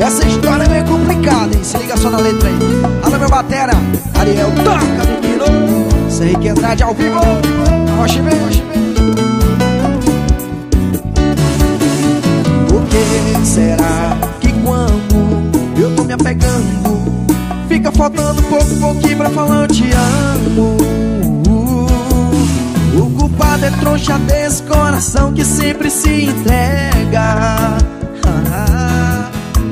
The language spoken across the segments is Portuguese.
Essa história é meio complicada, hein? Se liga só na letra aí. Alô, meu batera, Ariel, toca, menino. Sei que Andrade ao vivo. Roche vem, roche vem. Por que será que quando eu tô me apegando, fica faltando pouco, pouquinho pra falar eu te amo? O culpado é trouxa desse coração que sempre se entrega.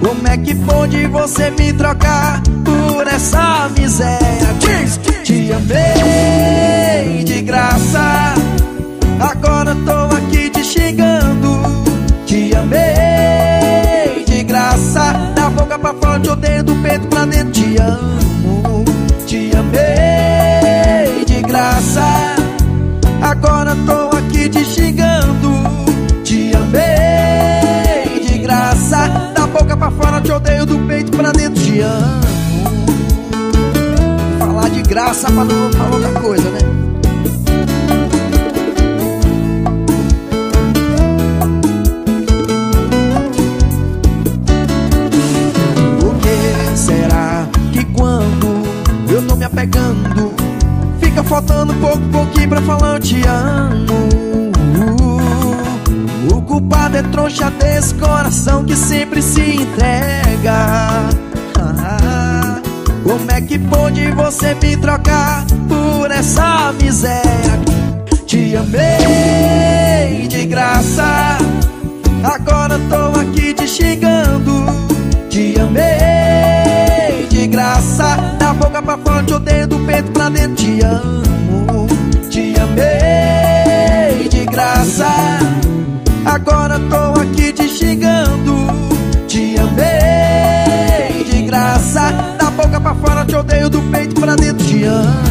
Como é que pôde você me trocar por essa miséria? Diz que te amei de graça. Agora tô aqui te xingando. Te amei de graça. Da boca pra fora, te odeio do peito pra dentro. Te amo. Te amei de graça. Agora tô aqui te xingando. Te odeio do peito pra dentro. Te amo. Falar de graça pra não falar outra coisa, né? Por que será que quando eu tô me apegando Fica faltando pouco, pouquinho pra falar eu te amo é trouxa desse coração que sempre se entrega. Ah, Como é que pôde você me trocar por essa miséria? Te amei de graça Agora tô aqui te xingando. Te amei de graça Da boca pra fora te odeio do peito pra dentro Te amo. Te amei de graça Agora tô aqui te xingando. Te amei de graça. Da boca pra fora te odeio do peito pra dentro Te amo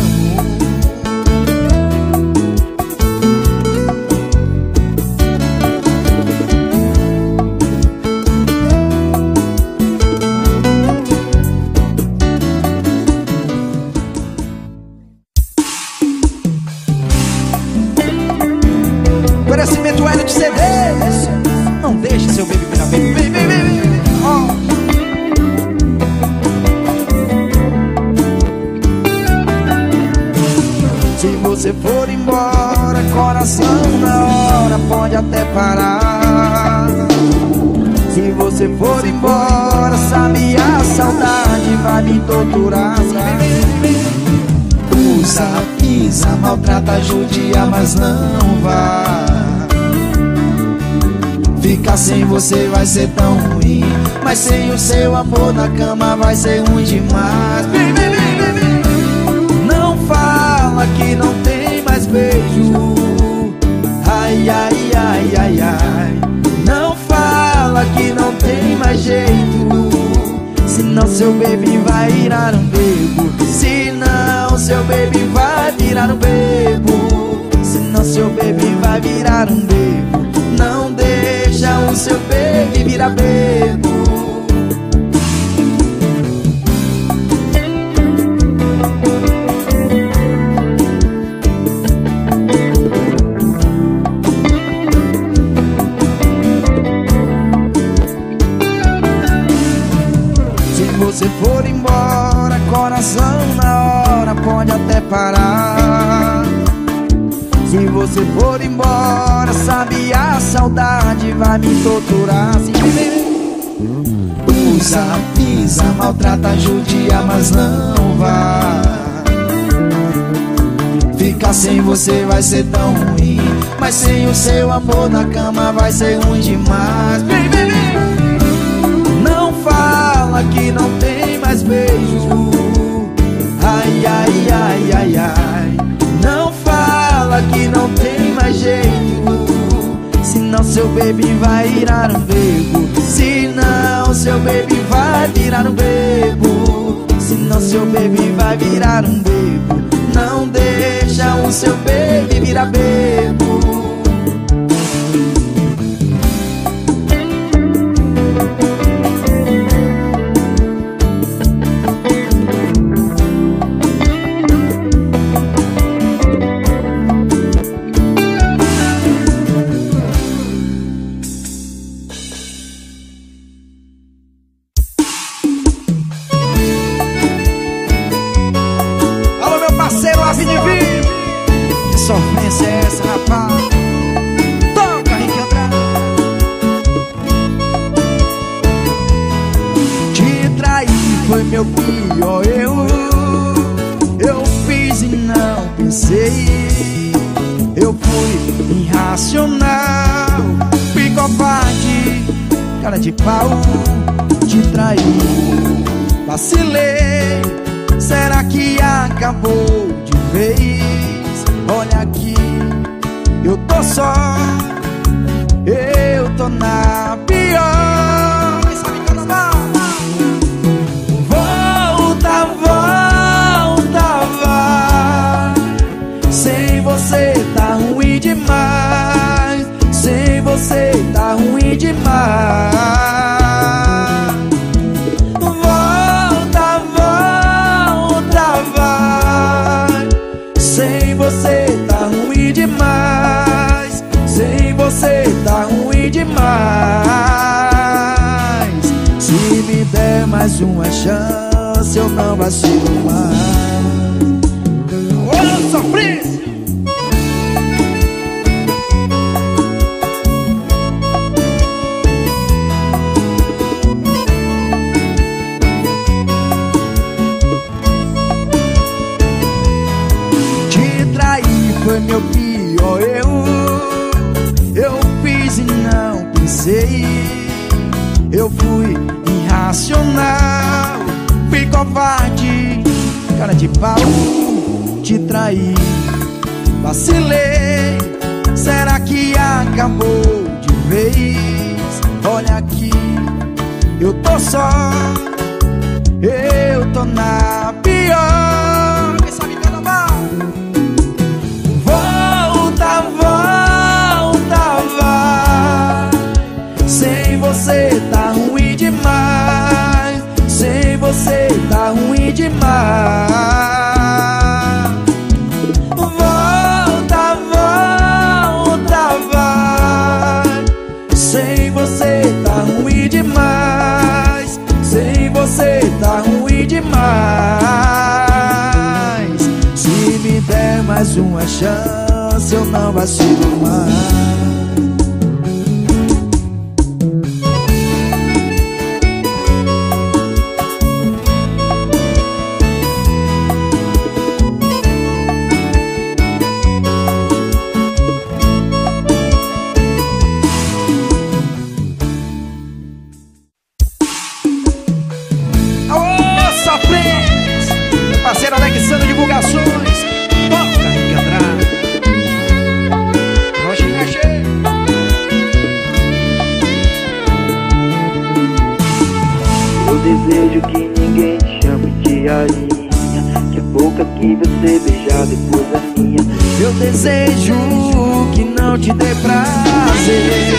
você for embora Coração na hora Pode até parar. Se você for embora Sabe a saudade Vai me torturar. Usa, pisa, maltrata, judia, mas não vá. Ficar sem você vai ser tão ruim Mas sem o seu amor na cama vai ser ruim demais. Vem, você for embora, coração na hora pode até parar. Se você for embora, sabe a saudade vai me torturar. Se Usa, pisa, maltrata, judia, mas não vá. Ficar sem você vai ser tão ruim, mas sem o seu amor na cama vai ser ruim demais. Não fala que não tem mais beijo. Ai, ai, ai, ai, ai. Não fala que não tem mais jeito. Senão seu baby vai virar um bebo. Senão seu baby vai virar um bebo. Senão seu baby vai virar um bebo. Não deixa o seu baby virar bebo pau Te traí, vacilei Será que acabou de vez? Olha aqui, eu tô só Eu tô na pior mais uma chance Eu não vacilo mais de pau Te traí Vacilei Será que acabou de vez? Olha aqui Eu tô só Eu tô na pior ruim demais. Volta, volta, vai. Sem você tá ruim demais. Sem você tá ruim demais. Se me der mais uma chance Eu não vacilo mais e você beijar depois da minha. Eu desejo que não te dê prazer.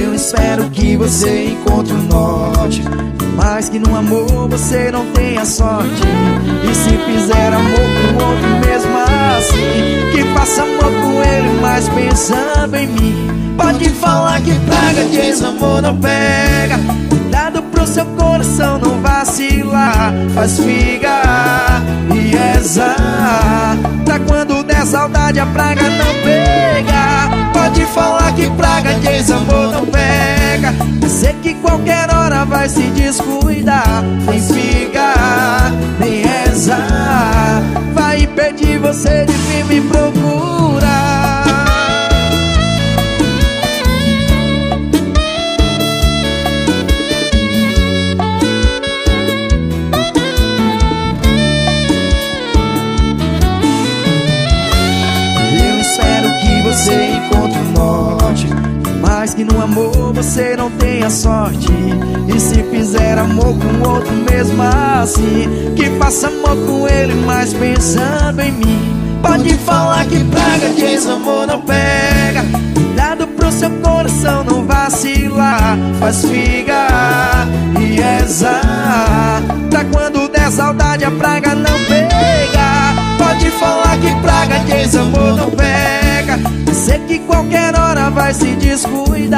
Eu espero que você encontre o norte. Mas que no amor você não tenha sorte. E se fizer amor com outro mesmo assim, que faça amor com ele, mas pensando em mim. Pode falar que praga, que esse amor não pega faz figa e rezar Pra quando der saudade a praga não pega. Pode falar que praga de ex-amor não pega. Sei que qualquer hora vai se descuidar. Nem figa, nem rezar Vai pedir você de vir me procurar Que no amor você não tenha sorte. E se fizer amor com outro mesmo assim Que faça amor com ele, mas pensando em mim. Pode falar que praga de ex-amor não pega. Cuidado pro seu coração não vacilar. Faz figa e rezar Pra quando der saudade a praga não pega. Pode falar que praga de ex-amor não pega Sei que qualquer hora vai se descuidar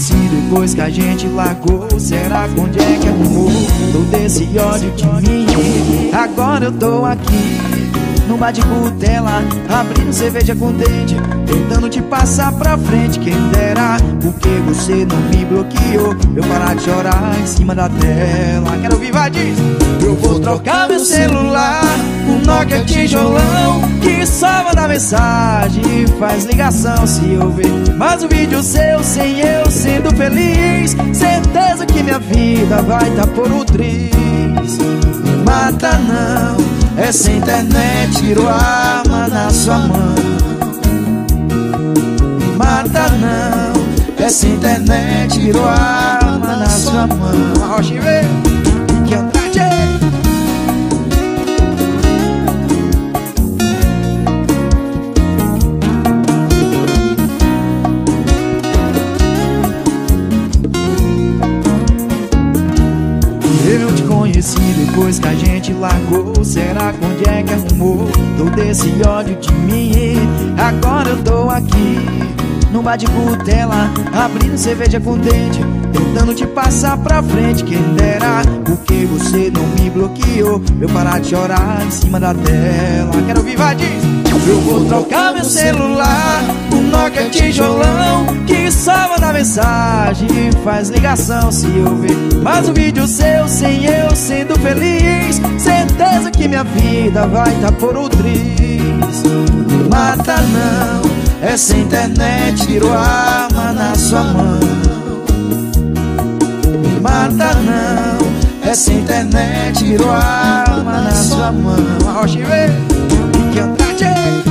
conheci depois que a gente largou. Será que onde é que arrumou todo esse ódio de mim? Agora eu tô aqui no bar de cutela Abrindo cerveja com dente Tentando te passar pra frente. Quem dera, porque você não me bloqueou. Eu parar de chorar em cima da tela. Quero ouvir, vai, diz Eu vou trocar meu celular Um Nokia tijolão Que só manda mensagem faz ligação. Se eu ver mais um vídeo seu Sem eu sendo feliz Certeza que minha vida vai tá por o triz. Me mata não essa internet tirou a arma na sua mão. Me mata não Essa internet tirou a arma na sua mão. Que Andrade Eu te conheci depois que a esse ódio de mim? Agora eu tô aqui no bar de cutela Abrindo cerveja com dente Tentando te passar pra frente. Quem dera, porque você não me bloqueou? Eu parar de chorar em cima da tela. Quero ouvir, vai, diz. Eu vou trocar meu celular Um Nokia tijolão Que só manda mensagem e faz ligação. Se eu ver mais um vídeo seu Sem eu sendo feliz Certeza que minha vida vai tá por o triz Me mata não essa internet tirou a arma na sua mão. Me mata não Essa internet tirou a arma na sua mão. Rocha vê Que Andrade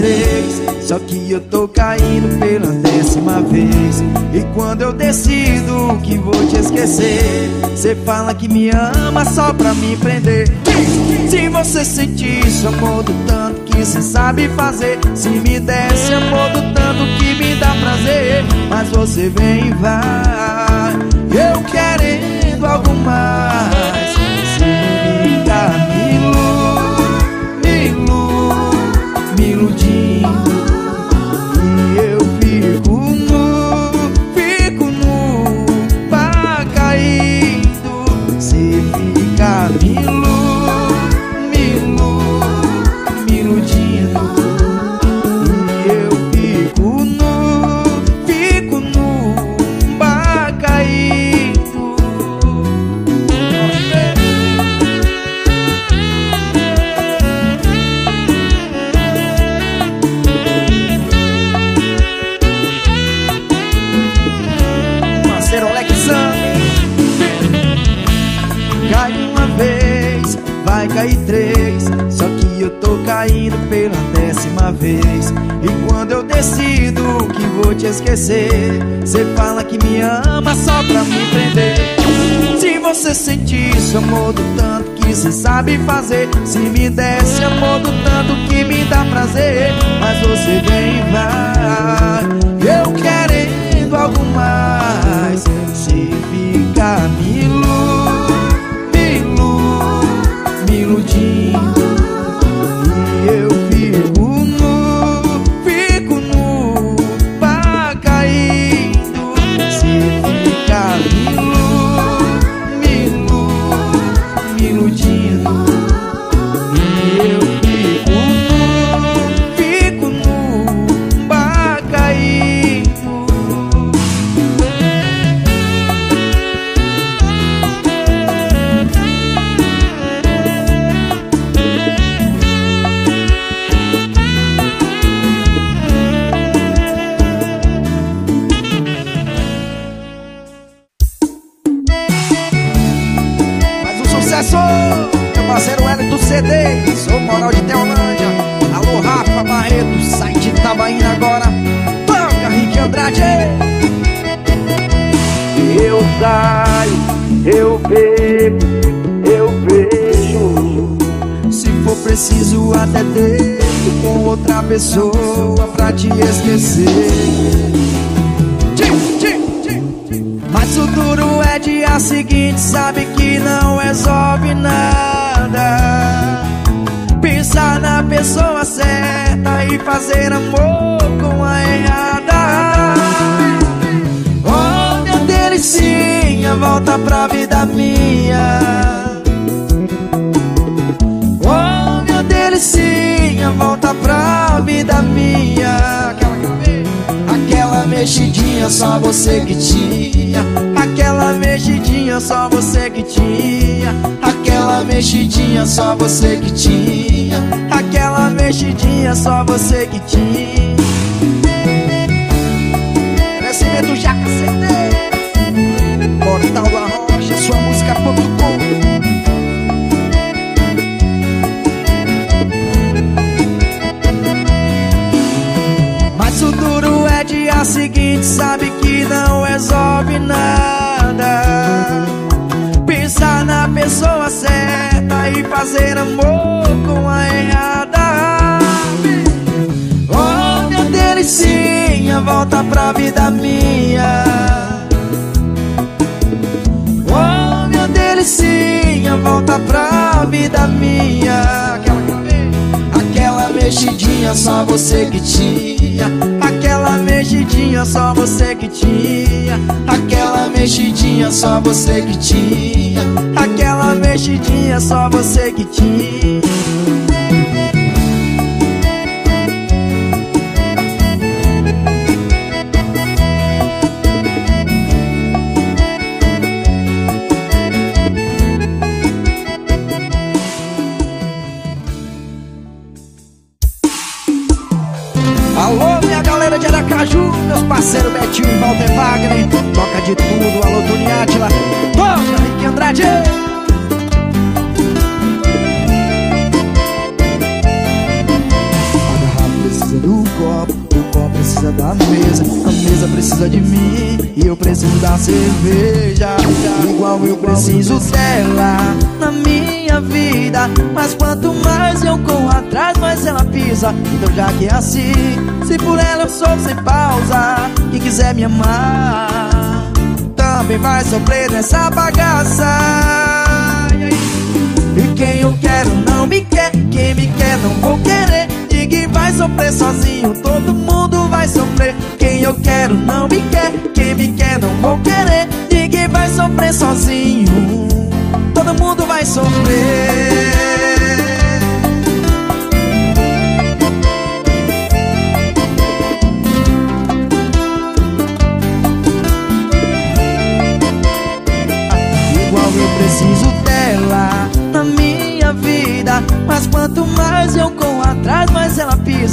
três. Só que eu tô caindo pela décima vez. E quando eu decido que vou te esquecer Cê fala que me ama só pra me prender. Se você sentir isso, amor do tanto que cê sabe fazer Se me desse amor do tanto que me dá prazer Mas você vem e vai. Eu querendo algo mais vez. E quando eu decido que vou te esquecer Cê fala que me ama só pra me prender. Se você sentir isso, amor do tanto que cê sabe fazer Se me desse amor do tanto que me dá prazer Mas você vem e vai. Eu querendo algo mais Se fica me ilude, Andrade Eu saio, eu bebo, eu vejo. Se for preciso até deito com outra pessoa pra te esquecer. Mas o duro é dia seguinte, sabe que não resolve nada. Pensar na pessoa certa e fazer amor com a errada Delicinha, volta pra vida minha. Oh, minha delicinha, volta pra vida minha. Aquela mexidinha só você que tinha. Aquela mexidinha só você que tinha. Aquela mexidinha só você que tinha. Aquela mexidinha só você que tinha Mas o duro é dia seguinte, sabe que não resolve nada. Pensar na pessoa certa e fazer amor com a errada. Oh, minha delicinha, volta pra vida minha. Oh, minha delicinha, volta pra vida minha mexidinha só você que tinha. Aquela mexidinha só você que tinha. Aquela mexidinha só você que tinha. Aquela mexidinha só você que tinha copo, o copo precisa da mesa A mesa precisa de mim e eu preciso da cerveja. Igual eu preciso dela na minha vida Mas quanto mais eu corro atrás, mais ela pisa. Então já que é assim, se por ela eu sou sem pausa Quem quiser me amar Também vai sofrer nessa bagaça. E quem eu quero não me quer Quem me quer não vou querer vai sofrer sozinho Todo mundo vai sofrer. Quem eu quero não me quer Quem me quer não vou querer. Ninguém vai sofrer sozinho Todo mundo vai sofrer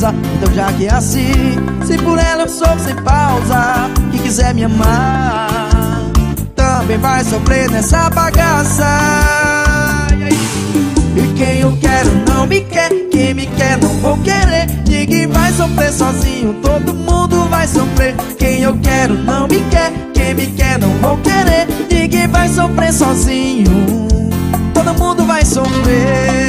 Então já que é assim, se por ela eu sou sem pausa Quem quiser me amar Também vai sofrer nessa bagaça. E quem eu quero não me quer Quem me quer não vou querer. Ninguém vai sofrer sozinho Todo mundo vai sofrer. Quem eu quero não me quer Quem me quer não vou querer. Ninguém vai sofrer sozinho Todo mundo vai sofrer